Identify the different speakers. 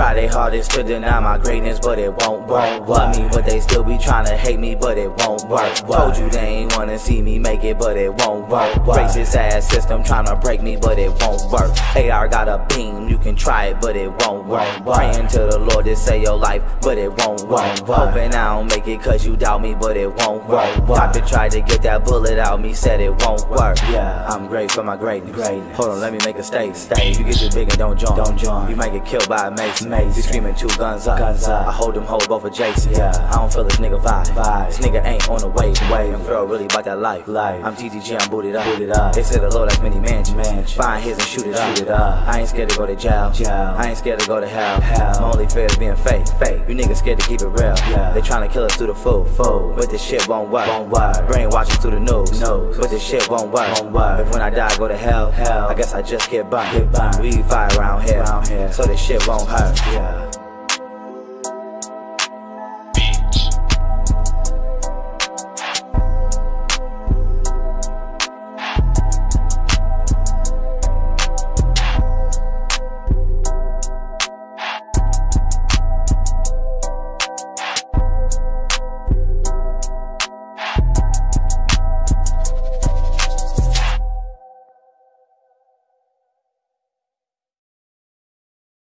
Speaker 1: try their hardest to deny my greatness, but it won't work. Love me, but they still be trying to hate me, but it won't work. Told you they ain't wanna see me make it, but it won't work. Racist ass system trying to break me, but it won't work. AR got a beam, can try it, but it won't work. Praying to the Lord to save your life, but it won't work. Hoping I don't make it cause you doubt me, but it won't work. Doctor tried to get that bullet out me, said it won't work. Yeah, I'm great for my greatness. greatness. Hold on, let me make a statement. Stay. You get too big and don't join. Don't join. You might get killed by a mace. mace. You screaming two guns up. Guns up. I hold them hold both for Jason. Yeah, I don't feel this nigga vibe. vibe. This nigga ain't on the way. Way. I'm girl really about that life. life. I'm TTG, I'm booted up. Booted up. They said the Lord has many mansions. mansions. Find his and shoot it up. Shoot it up. I ain't scared to go to jail. I ain't scared to go to hell. hell. My only fear is being fake. Fake. You niggas scared to keep it real. Yeah. They trying to kill us through the food. Food. But this shit won't work. Won't work. Brainwashing through the news. News. But this shit won't work. Won't work. If when I die, I go to hell. Hell. I guess I just get burned. Get burned. We fire around here. Around here. So this shit won't hurt. Yeah.